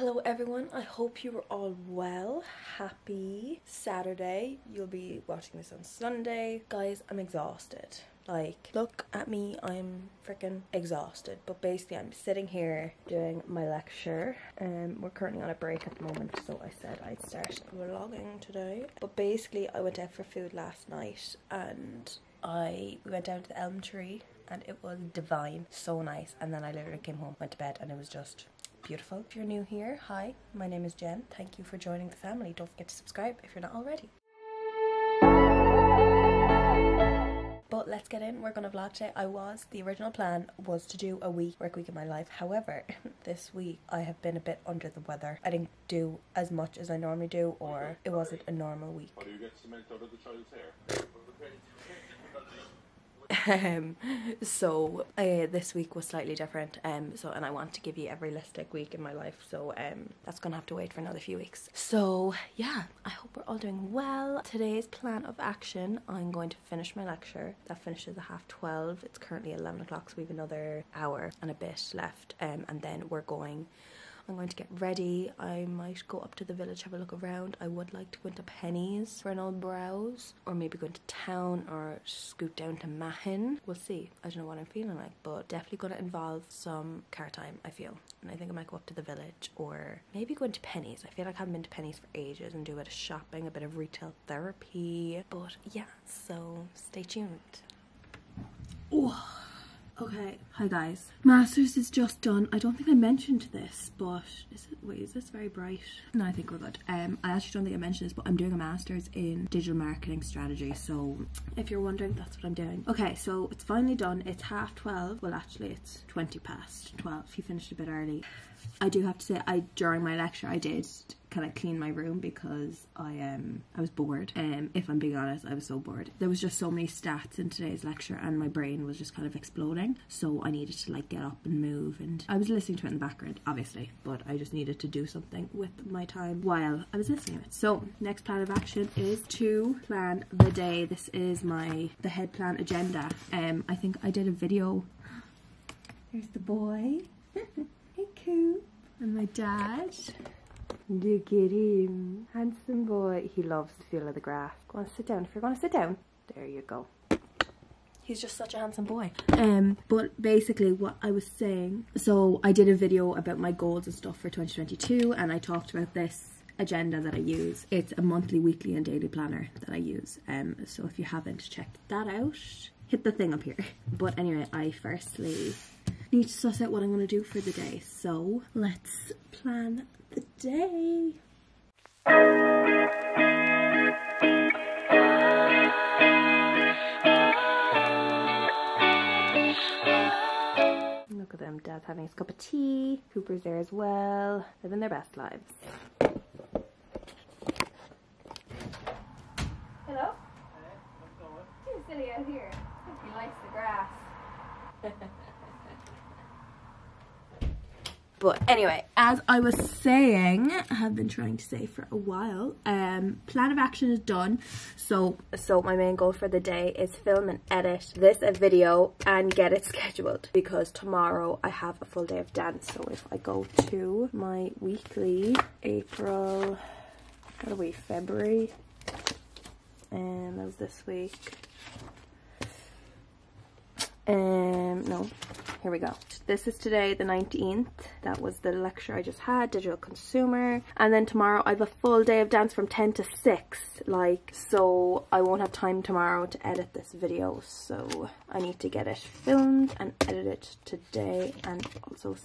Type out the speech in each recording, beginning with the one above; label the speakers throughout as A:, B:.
A: Hello everyone, I hope you are all well. Happy Saturday. You'll be watching this on Sunday. Guys, I'm exhausted. Like, look at me, I'm freaking exhausted. But basically, I'm sitting here doing my lecture. Um, we're currently on a break at the moment, so I said I'd start vlogging today. But basically, I went out for food last night and I went down to the elm tree and it was divine, so nice. And then I literally came home, went to bed, and it was just beautiful. If you're new here, hi, my name is Jen. Thank you for joining the family. Don't forget to subscribe if you're not already. But let's get in. We're gonna vlog today. I was the original plan was to do a week work week in my life. However, this week I have been a bit under the weather. I didn't do as much as I normally do, or it wasn't a normal week.
B: How do you get cement out of the child's hair?
A: Um, so uh, this week was slightly different um, so and I want to give you a realistic week in my life so um, that's gonna have to wait for another few weeks. So yeah I hope we're all doing well. Today's plan of action I'm going to finish my lecture. That finishes at half 12 it's currently 11 o'clock so we have another hour and a bit left um, and then we're going I'm going to get ready. I might go up to the village, have a look around. I would like to go into Penneys for an old browse, or maybe go into town or scoot down to Mahon. We'll see. I don't know what I'm feeling like, but definitely going to involve some car time, I feel. And I think I might go up to the village or maybe go into Penneys. I feel like I haven't been to Penneys for ages and do a bit of shopping, a bit of retail therapy. But yeah, so stay tuned. Ooh. Okay, hi guys. Masters is just done. I don't think I mentioned this, but is it, wait, is this very bright? No, I think we're good. Um, I actually don't think I mentioned this, but I'm doing a master's in digital marketing strategy. So if you're wondering, that's what I'm doing. Okay, so it's finally done. It's half 12. Well, actually it's 20 past 12. You finished a bit early. I do have to say, I during my lecture, I did kind of clean my room because I um I was bored. Um, if I'm being honest, I was so bored. There was just so many stats in today's lecture, and my brain was just kind of exploding. So I needed to like get up and move, and I was listening to it in the background, obviously, but I just needed to do something with my time while I was listening to it. So next plan of action is to plan the day. This is my the head plan agenda. Um, I think I did a video. Here's the boy. hey, Coop. And my dad. Look at him. Handsome boy. He loves the feel of the grass. Go on, sit down. If you're going to sit down, there you go. He's just such a handsome boy. Um, but basically what I was saying, so I did a video about my goals and stuff for 2022 and I talked about this agenda that I use. It's a monthly, weekly and daily planner that I use. Um, so if you haven't checked that out, hit the thing up here. But anyway, I firstly need to suss out what I'm going to do for the day. So let's plan day. Look at them, Dad's having his cup of tea. Cooper's there as well, living their best lives. Hello? He's silly out here. He likes the grass. But anyway, as I was saying, I have been trying to say for a while, um, plan of action is done. So, so my main goal for the day is film and edit this a video and get it scheduled because tomorrow I have a full day of dance. So if I go to my weekly April, what are we, February? And that was this week. Um, no, here we go. This is today, the 19th. That was the lecture I just had, digital consumer. And then tomorrow I have a full day of dance from 10 to 6. Like, so I won't have time tomorrow to edit this video. So I need to get it filmed and edited today and also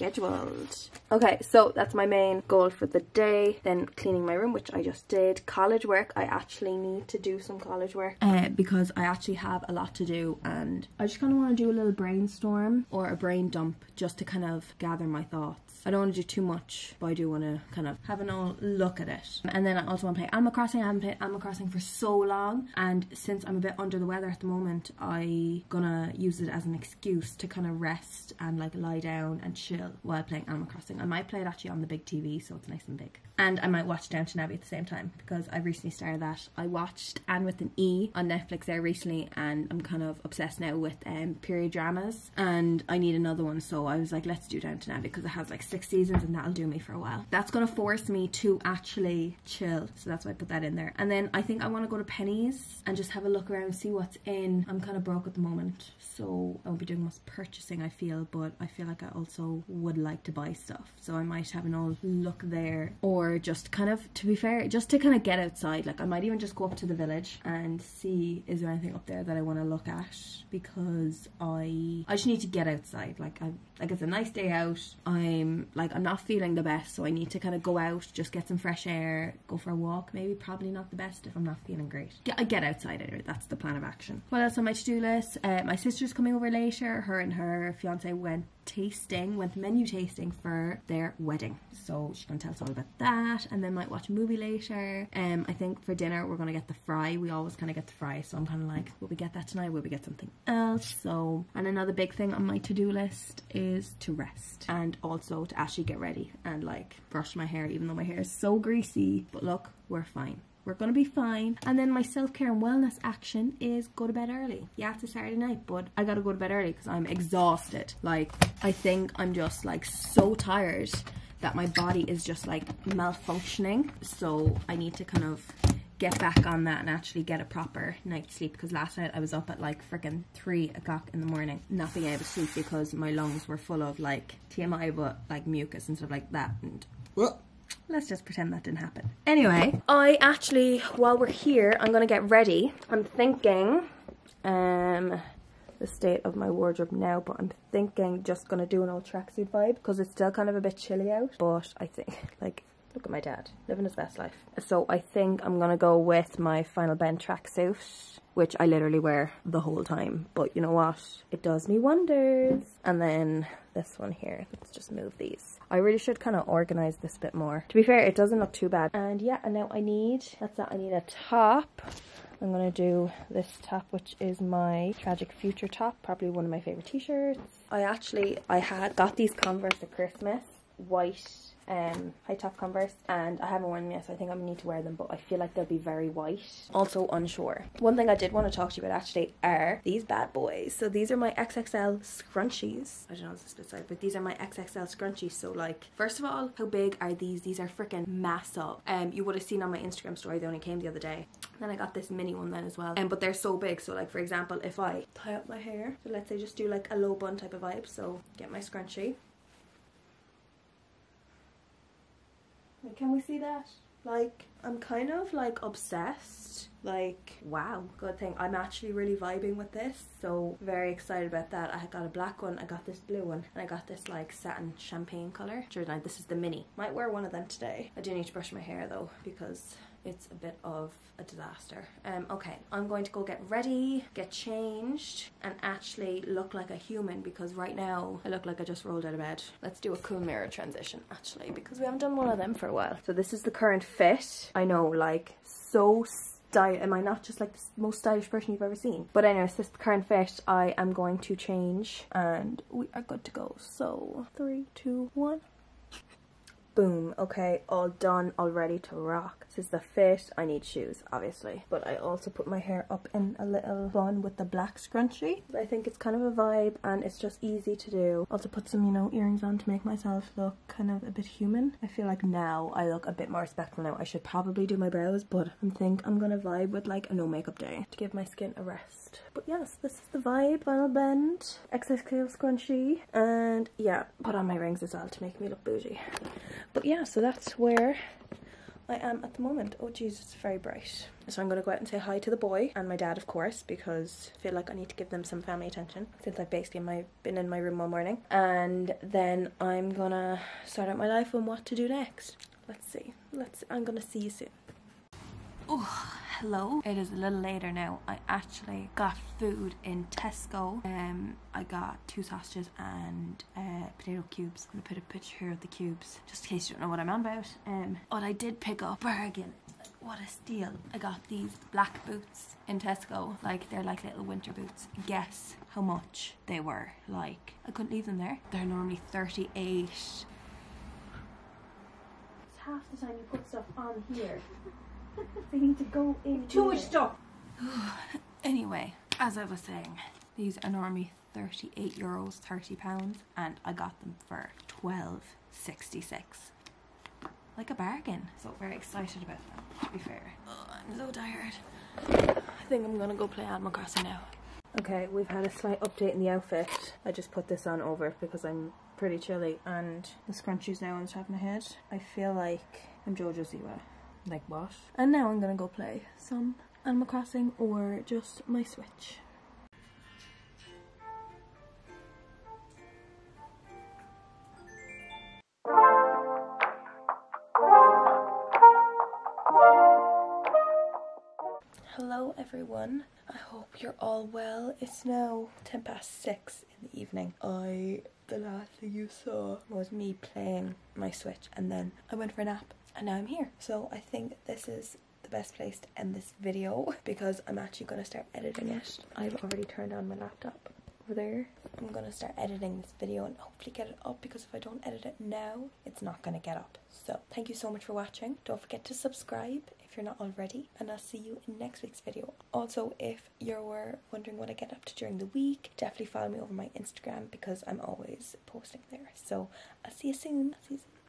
A: scheduled. Okay, so that's my main goal for the day. Then cleaning my room, which I just did. College work, I actually need to do some college work uh, because I actually have a lot to do and I just kind of want to do a little brainstorm or a brain dump just to kind of gather my thoughts. I don't want to do too much, but I do want to kind of have an old look at it. And then I also want to play Animal Crossing. I haven't played Animal Crossing for so long, and since I'm a bit under the weather at the moment, I gonna use it as an excuse to kind of rest and like lie down and chill while playing Animal Crossing. I might play it actually on the big TV so it's nice and big. And I might watch Downton Abbey at the same time because I recently started that. I watched Anne with an E on Netflix there recently and I'm kind of obsessed now with um, period dramas and I need another one so I was like let's do Downton Abbey because it has like six seasons and that'll do me for a while. That's gonna force me to actually chill so that's why I put that in there. And then I think I want to go to Penneys and just have a look around see what's in. I'm kind of broke at the moment so I won't be doing much purchasing I feel but I feel like I also would like to buy stuff. So I might have an old look there. Or just kind of to be fair just to kind of get outside. Like I might even just go up to the village and see is there anything up there that I want to look at? Because I I just need to get outside. Like I like it's a nice day out. I'm like I'm not feeling the best. So I need to kind of go out just get some fresh air go for a walk. Maybe probably not the best if I'm not feeling great. Get, I get outside anyway. That's the plan of action. What else on my to-do list? Uh, my sister's coming over later. Her and her fiance went tasting, went menu tasting for their wedding. So she's gonna tell us all about that and then might watch a movie later. Um I think for dinner we're gonna get the fry. We always kinda get the fry, so I'm kinda like, will we get that tonight? Will we get something else? So and another big thing on my to-do list is to rest and also to actually get ready and like brush my hair even though my hair is so greasy. But look, we're fine. We're gonna be fine. And then my self care and wellness action is go to bed early. Yeah, it's a Saturday night, but I gotta go to bed early because I'm exhausted. Like, I think I'm just like so tired that my body is just like malfunctioning. So I need to kind of get back on that and actually get a proper night's sleep because last night I was up at like freaking three o'clock in the morning not being able to sleep because my lungs were full of like TMI but like mucus and stuff like that and let's just pretend that didn't happen. Anyway, I actually, while we're here, I'm gonna get ready. I'm thinking, um, the state of my wardrobe now, but I'm thinking just gonna do an old tracksuit vibe because it's still kind of a bit chilly out. But I think, like, look at my dad living his best life. So I think I'm gonna go with my Final Bend tracksuit, which I literally wear the whole time. But you know what? It does me wonders. And then this one here. Let's just move these. I really should kind of organize this bit more. To be fair, it doesn't look too bad. And yeah, and now I need, that's that, I need a top. I'm gonna do this top, which is my Tragic Future top, probably one of my favorite t-shirts. I actually, I had got these Converse at Christmas, white um, high top Converse and I haven't worn them yet so I think I'm gonna need to wear them but I feel like they'll be very white. Also unsure. One thing I did want to talk to you about actually are these bad boys. So these are my XXL scrunchies. I don't know if it's split side but these are my XXL scrunchies so like first of all how big are these? These are freaking massive. Um, you would have seen on my Instagram story they only came the other day. Then I got this mini one then as well. Um, but they're so big so like for example if I tie up my hair so let's say just do like a low bun type of vibe so get my scrunchie Can we see that? Like, I'm kind of like obsessed. Like, wow, good thing. I'm actually really vibing with this. So, very excited about that. I got a black one, I got this blue one, and I got this like satin champagne color. Now this is the mini. Might wear one of them today. I do need to brush my hair though, because it's a bit of a disaster. Um, okay, I'm going to go get ready, get changed, and actually look like a human because right now I look like I just rolled out of bed. Let's do a cool mirror transition actually because we haven't done one of them for a while. So this is the current fit. I know, like so style. Am I not just like the most stylish person you've ever seen? But anyways, this is the current fit. I am going to change and we are good to go. So three, two, one. Boom. Okay, all done, all ready to rock. This is the fit. I need shoes, obviously. But I also put my hair up in a little bun with the black scrunchie. I think it's kind of a vibe and it's just easy to do. Also put some, you know, earrings on to make myself look kind of a bit human. I feel like now I look a bit more respectful now. I should probably do my brows, but I think I'm gonna vibe with like a no makeup day to give my skin a rest. But yes, this is the vibe. Final bend, XXL scrunchie, and yeah, put on my rings as well to make me look bougie. But yeah, so that's where I am at the moment. Oh Jesus, it's very bright. So I'm going to go out and say hi to the boy and my dad, of course, because I feel like I need to give them some family attention since I've basically my, been in my room all morning. And then I'm going to start out my life on what to do next. Let's see. Let's. I'm going to see you soon. Oh, hello. It is a little later now. I actually got food in Tesco. Um, I got two sausages and uh, potato cubes. I'm gonna put a picture here of the cubes, just in case you don't know what I'm on about. Um, but I did pick up bargain what a steal. I got these black boots in Tesco. Like, they're like little winter boots. Guess how much they were. Like, I couldn't leave them there. They're normally 38. It's half the time you put stuff on here. They need to go in.
C: Too much stuff.
A: Anyway, as I was saying, these are normally 38 euros, 30 pounds, and I got them for 12.66. Like a bargain. So very excited about them, to be fair. Oh, I'm so tired. I think I'm gonna go play Animal Crossing now. Okay, we've had a slight update in the outfit. I just put this on over because I'm pretty chilly and the scrunchies now on the top of my head. I feel like I'm Jojo Siwa. Like what? And now I'm gonna go play some Animal Crossing or just my Switch. Hello everyone. I hope you're all well. It's now 10 past 6 in the evening. I the last thing you saw was me playing my Switch and then I went for a nap and now I'm here. So I think this is the best place to end this video because I'm actually going to start editing it. I've already turned on my laptop over there. I'm going to start editing this video and hopefully get it up because if I don't edit it now, it's not going to get up. So thank you so much for watching. Don't forget to subscribe if you're not already and I'll see you in next week's video. Also, if you're wondering what I get up to during the week, definitely follow me over my Instagram because I'm always posting there. So I'll see you soon. I'll see you soon.